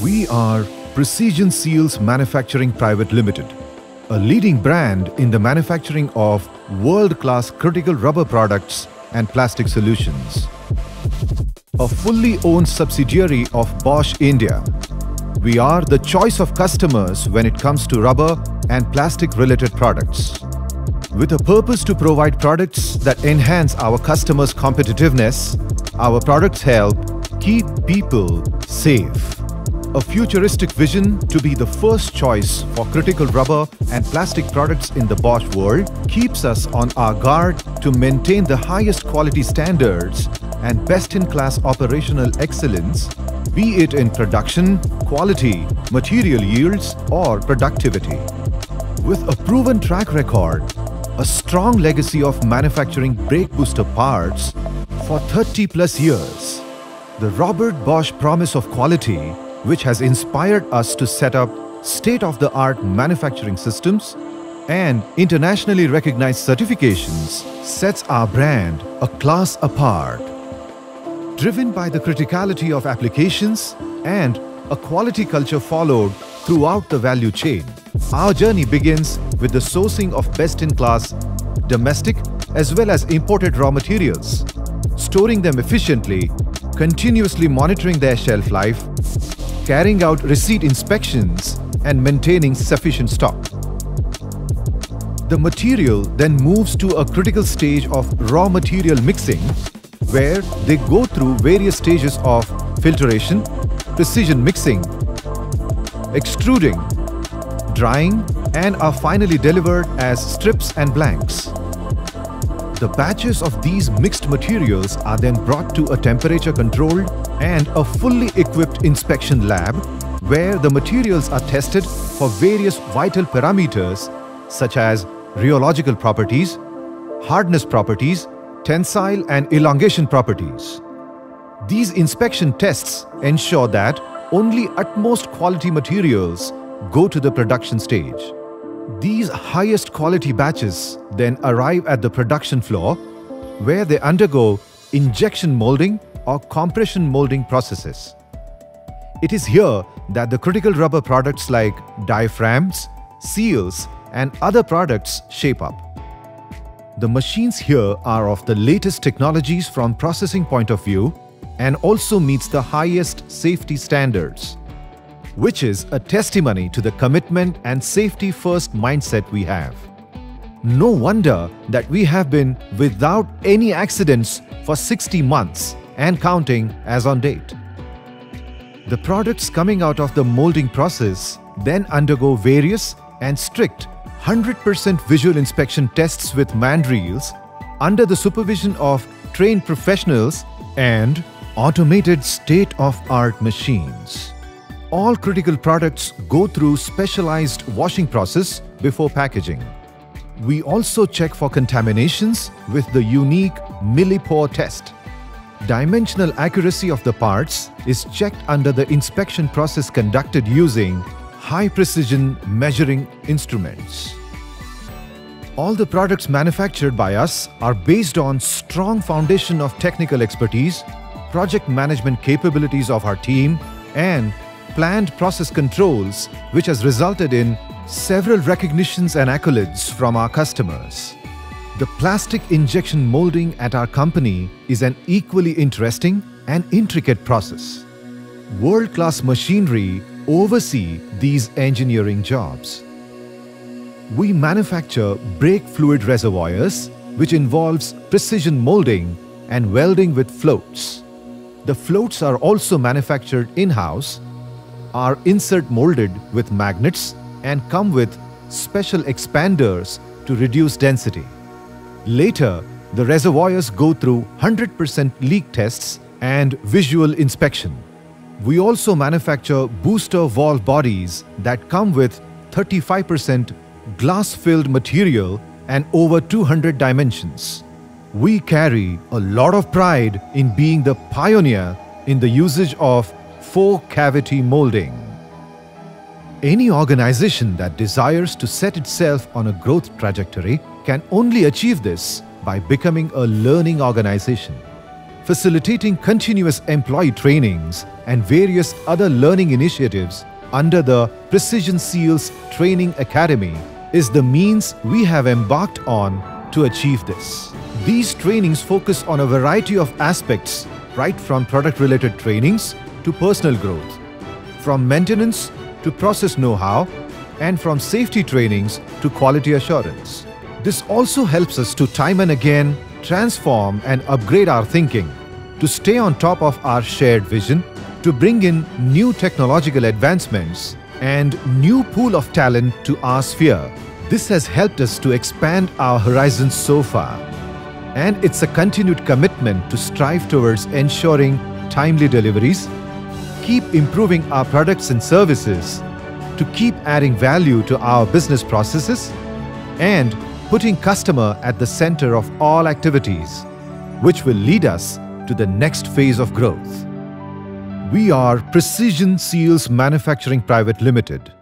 We are Precision Seals Manufacturing Private Limited, a leading brand in the manufacturing of world-class critical rubber products and plastic solutions. A fully owned subsidiary of Bosch India, we are the choice of customers when it comes to rubber and plastic-related products. With a purpose to provide products that enhance our customers' competitiveness, our products help keep people safe. A futuristic vision to be the first choice for critical rubber and plastic products in the Bosch world keeps us on our guard to maintain the highest quality standards and best-in-class operational excellence, be it in production, quality, material yields or productivity. With a proven track record, a strong legacy of manufacturing brake booster parts for 30 plus years, the Robert Bosch promise of quality, which has inspired us to set up state-of-the-art manufacturing systems and internationally recognized certifications, sets our brand a class apart. Driven by the criticality of applications and a quality culture followed throughout the value chain, our journey begins with the sourcing of best-in-class domestic as well as imported raw materials, storing them efficiently, continuously monitoring their shelf life, carrying out receipt inspections and maintaining sufficient stock. The material then moves to a critical stage of raw material mixing where they go through various stages of filtration, precision mixing, extruding, drying and are finally delivered as strips and blanks. The batches of these mixed materials are then brought to a temperature controlled and a fully equipped inspection lab where the materials are tested for various vital parameters such as rheological properties, hardness properties, tensile and elongation properties. These inspection tests ensure that only utmost quality materials go to the production stage. These highest quality batches then arrive at the production floor where they undergo injection molding or compression molding processes. It is here that the critical rubber products like diaphragms, seals and other products shape up. The machines here are of the latest technologies from processing point of view and also meets the highest safety standards, which is a testimony to the commitment and safety first mindset we have. No wonder that we have been without any accidents for 60 months and counting as on date. The products coming out of the molding process then undergo various and strict 100% visual inspection tests with mandrels under the supervision of trained professionals and automated state-of-art machines. All critical products go through specialized washing process before packaging. We also check for contaminations with the unique millipore test. Dimensional accuracy of the parts is checked under the inspection process conducted using high-precision measuring instruments. All the products manufactured by us are based on strong foundation of technical expertise, project management capabilities of our team, and planned process controls, which has resulted in several recognitions and accolades from our customers. The plastic injection molding at our company is an equally interesting and intricate process. World-class machinery oversee these engineering jobs. We manufacture brake fluid reservoirs, which involves precision molding and welding with floats. The floats are also manufactured in-house, are insert molded with magnets and come with special expanders to reduce density. Later, the reservoirs go through 100% leak tests and visual inspection. We also manufacture booster valve bodies that come with 35% glass-filled material and over 200 dimensions. We carry a lot of pride in being the pioneer in the usage of four-cavity molding. Any organization that desires to set itself on a growth trajectory can only achieve this by becoming a learning organization. facilitating continuous employee trainings and various other learning initiatives under the Precision Seals Training Academy is the means we have embarked on to achieve this. These trainings focus on a variety of aspects, right from product-related trainings to personal growth, from maintenance to process know-how, and from safety trainings to quality assurance. This also helps us to time and again transform and upgrade our thinking, to stay on top of our shared vision, to bring in new technological advancements and new pool of talent to our sphere. This has helped us to expand our horizons so far. And it's a continued commitment to strive towards ensuring timely deliveries, keep improving our products and services, to keep adding value to our business processes, and putting customer at the center of all activities, which will lead us to the next phase of growth. We are Precision Seals Manufacturing Private Limited,